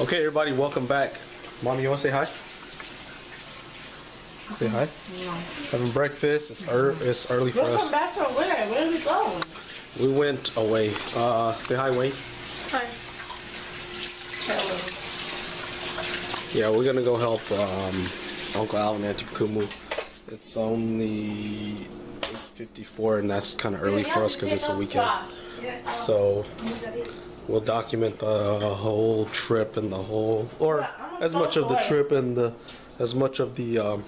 Okay, everybody, welcome back. Mommy, you want to say hi? Say hi. Having breakfast. It's, ear it's early for Welcome us. back to where? Where we going? We went away. Uh, say hi, Wayne. Hi. Yeah, we're gonna go help um, Uncle Alvin at Kumu. It's only 8:54, and that's kind of early for us because it's a weekend. So we'll document the whole trip and the whole, or yeah, as much of the trip and the, as much of the um,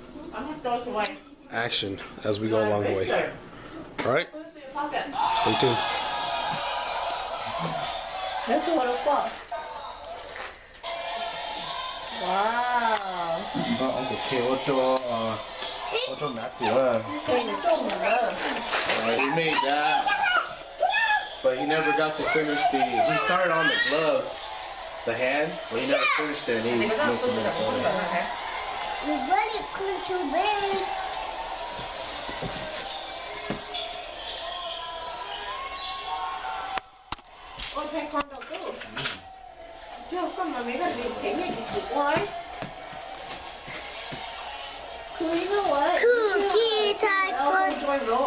action as we go along the way. Sir. All right, stay tuned. That's what it was. Wow. 어, Uncle K, 어쩌, 어, 어쩌 낫지, 어. 저희는 좀, 어, you made that but he never got to finish the. He started on the gloves, the hand, but he never finished it. And he went to Minnesota. The bunny come to bed. Ôi, thay con đầu tư. Chưa con mà mấy lần gì thấy mình chỉ chịu quái. Cứ you know what? Cookie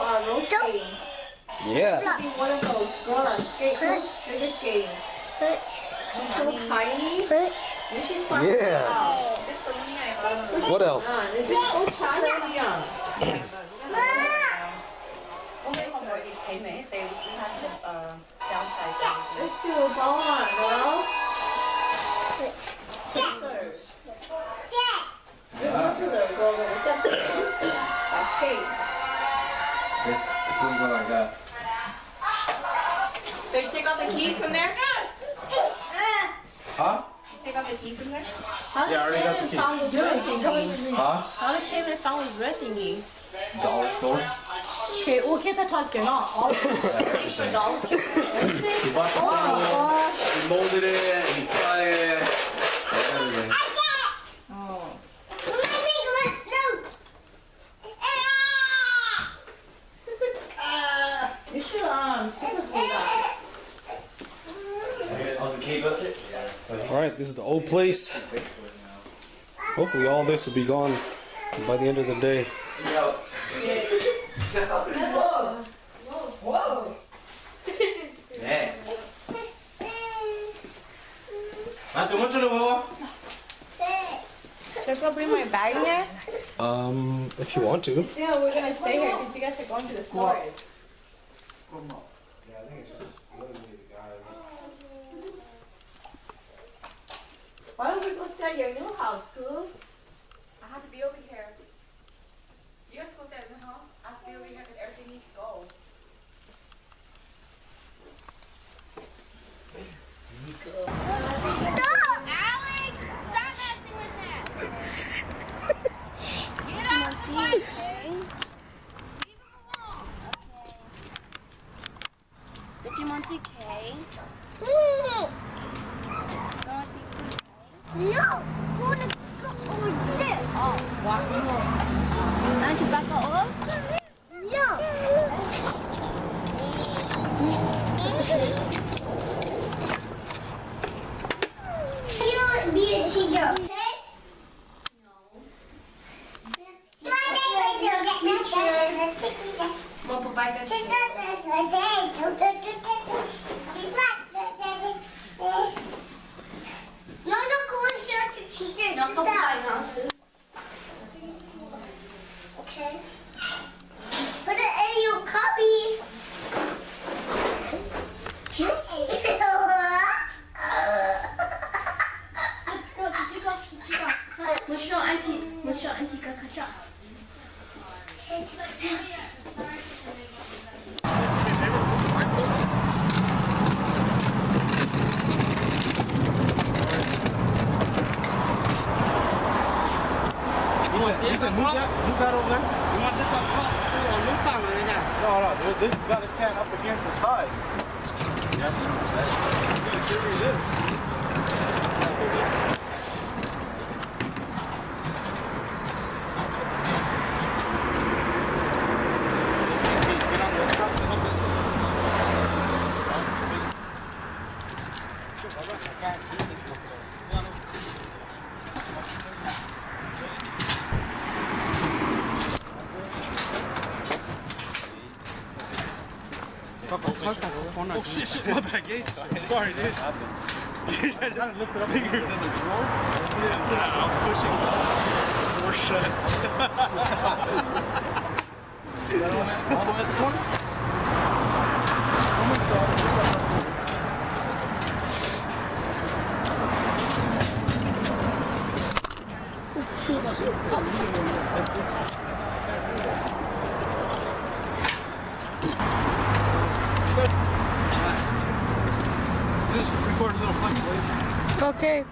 I also type enjoy roll, uh, roll skating. Yeah. Be one of those girls on skate, figure skating. She's so tiny. And she's fun. Yeah. Wow. What else? Uh, and just so tiny and young. Only when we're in payment, they we have to uh, downsize. everything. Let's do a ball on, girl. Sisters. We want to Did you take out the keys from there? Huh? Take out the keys from there? How Yeah, I already got the Kevin keys. found his red thingy? Huh? How did Kevin found his red thingy? Dollar store. Okay, oh, oh. okay, that's not good. Not all for dollars. Everything? He bought the Oh, gosh. He molded it. He cut it. Everything. Oh. You should um super glue that. Uncle K got it. All right, this is the old place. Hopefully, all this will be gone by the end of the day. Man. Matthew, what's your name? Should I go bring my bag here? Um, if you want to. Yeah, we're gonna stay here because you guys are going to the store. Why don't we go stay at your new house, Cool? I have to be over here. You guys go stay at my house? I have to be over here because everything needs to go. Alex, No, gonna go over there. Oh, walk home. Now you back up. Teachers. No, go provide now. Okay. Put it in your cubby. Go, take off, take off. We'll show Auntie, we'll show Auntie Kakacha. You want you can move that, move that over there? You want this on top? No, no, th- this has got to stand up against the side. Yeah, that's, you gotta give me this. Get on the truck to help it. Oh shit, shit, my bad, Gage. Sorry, dude. Gage, I just lifted up fingers in the drawer. Yeah, I'm pushing the door shut. Is that all, all the way at the corner? Oh, just record little. Okay.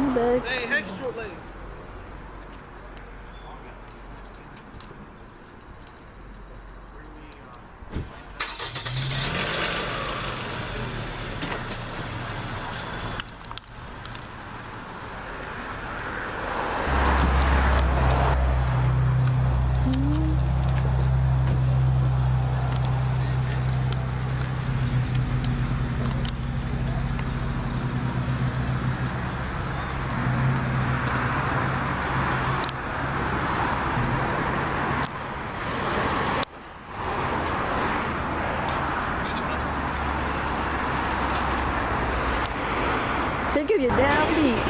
Hey, heck short legs. Your damn feet.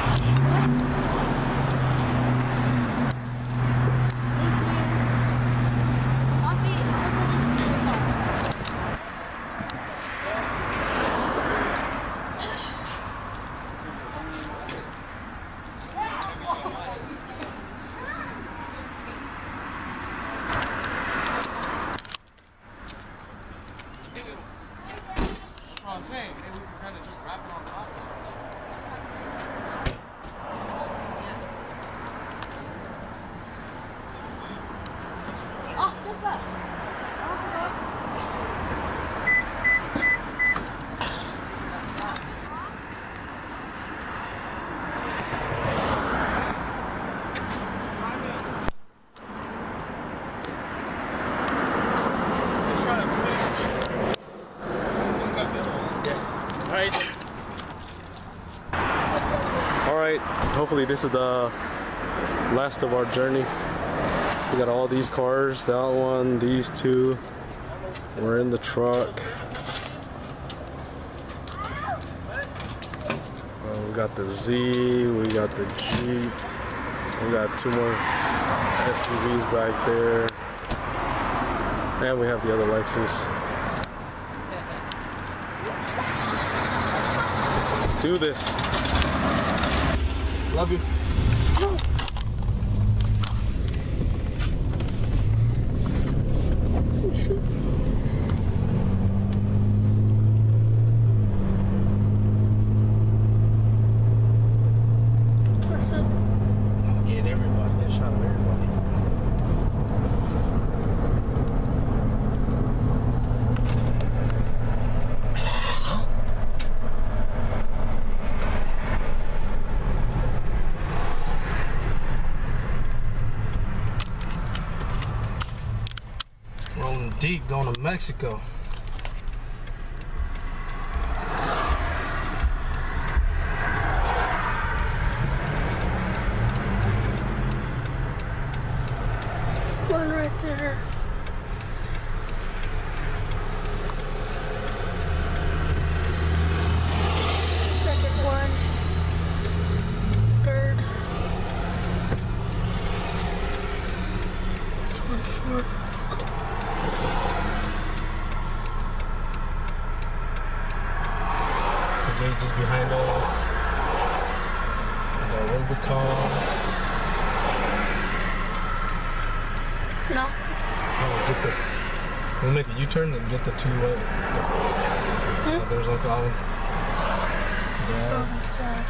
Hopefully this is the last of our journey. We got all these cars, that one, these two. We're in the truck. Uh, we got the Z, we got the Jeep. We got two more SUVs back there. And we have the other Lexus. Do this. Love you. Get everybody. Get a shot of everybody. Rolling deep, going to Mexico. One right there. Second one. Third. This one fourth. The gauge is behind us. And the Rubicon. No. Oh, we'll get the. We'll make a U-turn and get the two. Uh, the, uh, there's Uncle Alvin's. Go Dad. instead.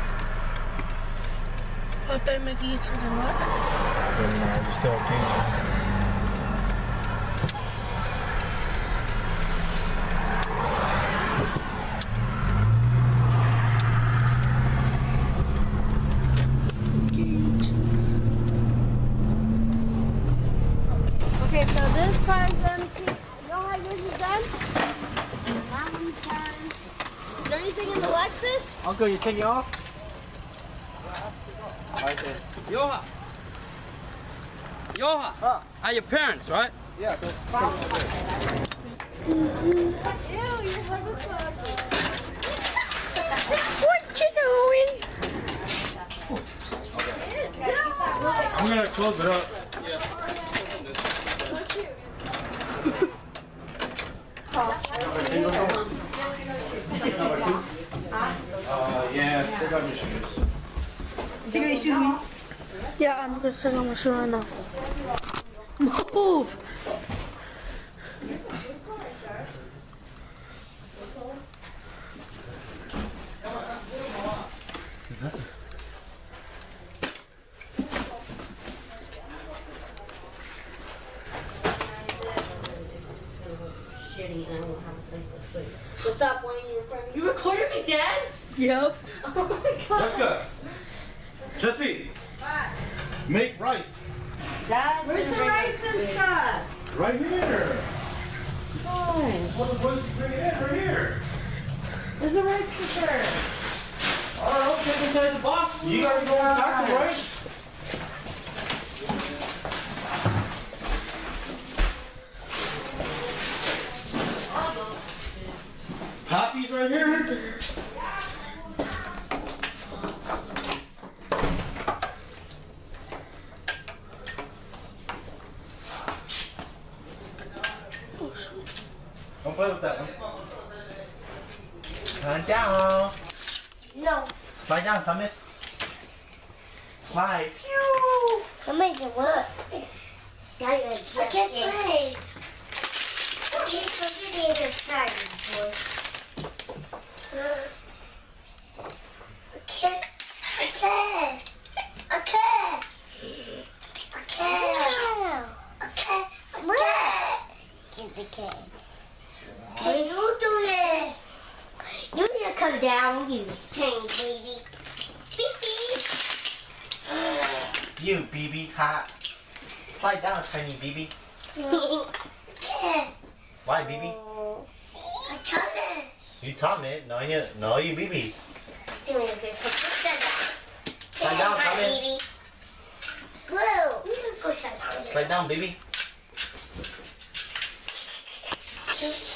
What by making it to the what? Then uh, still have gauges. Gauges. Okay, so this car's done. You know how yours is done? That one's done. Is there anything in the Lexus? Uncle, you take it off? Yoha. Yoha. Ah. Huh. Are your parents, right? Yeah, that's Ew, your husband's What you doing? I'm gonna close it up. Yeah, take off your shoes. Yeah, I'm gonna take off my shoe right now. Move! shitty and I won't have a place to sleep. What's up, Wayne? You recording? You recorded me dance? Yep. Oh my god. Jessica! Jesse! Make rice. Dad, Where's the rice and stuff? Right here. Oh, what the boys bring it in? Right here. Where's the rice cooker? I don't know, check inside the box. You oh gotta go and pack them, right? Poppy's right here. on, Thomas. Slide. Pew! I made it work. I can't play. Okay, for getting the started, boys. Can you do it? You need to come down You you, baby. You, BB, ha. Slide down, tiny BB. Why, BB? I told her. You Tommy. No, you, no, you BB. Slide down, come. Slide down, baby. No.